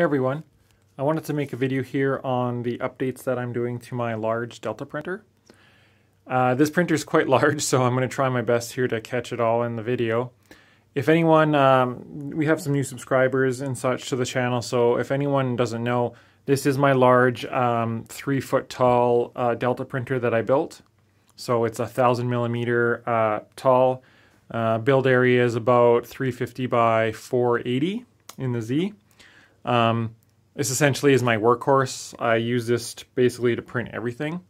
Hey everyone, I wanted to make a video here on the updates that I'm doing to my large Delta printer. Uh, this printer is quite large, so I'm going to try my best here to catch it all in the video. If anyone, um, we have some new subscribers and such to the channel, so if anyone doesn't know, this is my large um, three foot tall uh, Delta printer that I built. So it's a thousand millimeter uh, tall. Uh, build area is about 350 by 480 in the Z. Um, this essentially is my workhorse. I use this basically to print everything.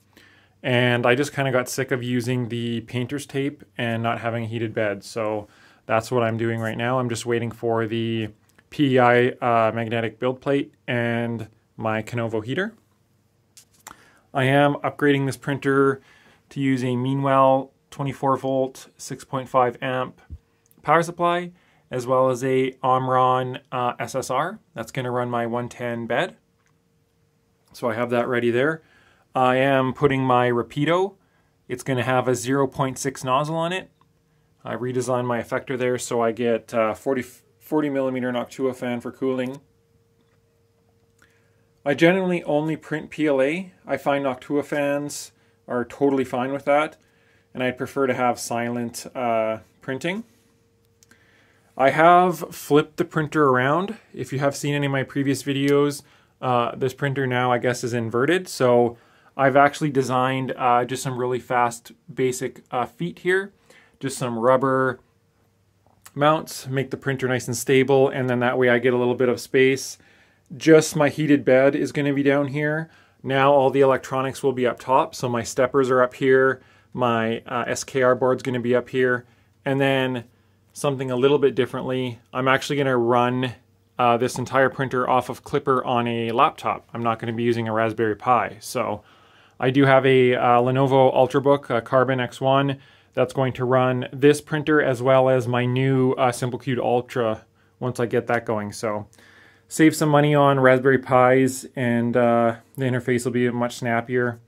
And I just kind of got sick of using the painter's tape and not having a heated bed. So that's what I'm doing right now. I'm just waiting for the PEI uh, magnetic build plate and my Keenovo heater. I am upgrading this printer to use a Meanwell 24 volt 6.5 amp power supply as well as a Omron uh, SSR. That's going to run my 110 bed. So I have that ready there. I am putting my Rapido. It's going to have a 0.6 nozzle on it. I redesigned my effector there so I get uh, 40, 40 millimeter Noctua fan for cooling. I generally only print PLA. I find Noctua fans are totally fine with that, and I'd prefer to have silent uh, printing. I have flipped the printer around. If you have seen any of my previous videos, uh, this printer now I guess is inverted. So I've actually designed uh, just some really fast basic uh, feet here. Just some rubber mounts, make the printer nice and stable, and then that way I get a little bit of space. Just my heated bed is going to be down here. Now all the electronics will be up top. So my steppers are up here. My uh, SKR board's going to be up here. And then something a little bit differently. I'm actually going to run uh, this entire printer off of Klipper on a laptop. I'm not going to be using a Raspberry Pi. So I do have a uh, Lenovo Ultrabook a Carbon X1 that's going to run this printer as well as my new uh, SimpleQt Ultra once I get that going. So save some money on Raspberry Pis and uh, the interface will be much snappier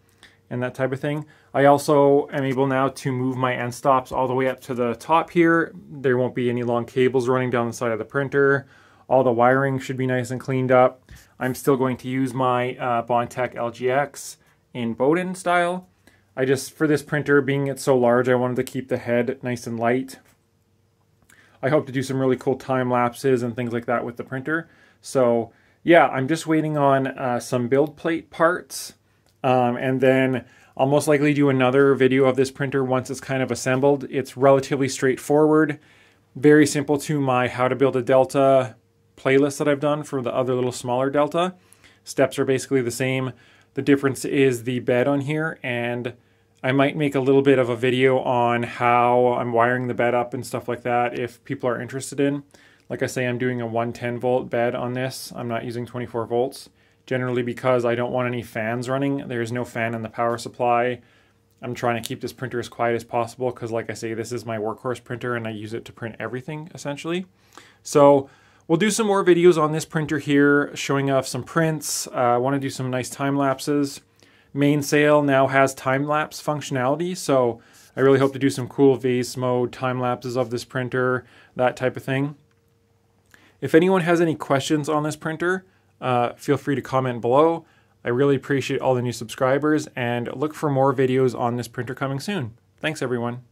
and that type of thing. I also am able now to move my end stops all the way up to the top here. There won't be any long cables running down the side of the printer. All the wiring should be nice and cleaned up. I'm still going to use my uh, Bondtech LGX in Bowden style. I just, for this printer, being it so large, I wanted to keep the head nice and light. I hope to do some really cool time lapses and things like that with the printer. So yeah, I'm just waiting on uh, some build plate parts um, and then I'll most likely do another video of this printer once it's kind of assembled. It's relatively straightforward, very simple to my how to build a Delta playlist that I've done for the other little smaller Delta. Steps are basically the same. The difference is the bed on here and I might make a little bit of a video on how I'm wiring the bed up and stuff like that if people are interested in. Like I say, I'm doing a 110 volt bed on this. I'm not using 24 volts generally because I don't want any fans running. There's no fan in the power supply. I'm trying to keep this printer as quiet as possible because like I say, this is my workhorse printer and I use it to print everything essentially. So we'll do some more videos on this printer here showing off some prints. Uh, I want to do some nice time lapses. Mainsail now has time lapse functionality, so I really hope to do some cool vase mode time lapses of this printer, that type of thing. If anyone has any questions on this printer, uh, feel free to comment below. I really appreciate all the new subscribers and look for more videos on this printer coming soon. Thanks everyone.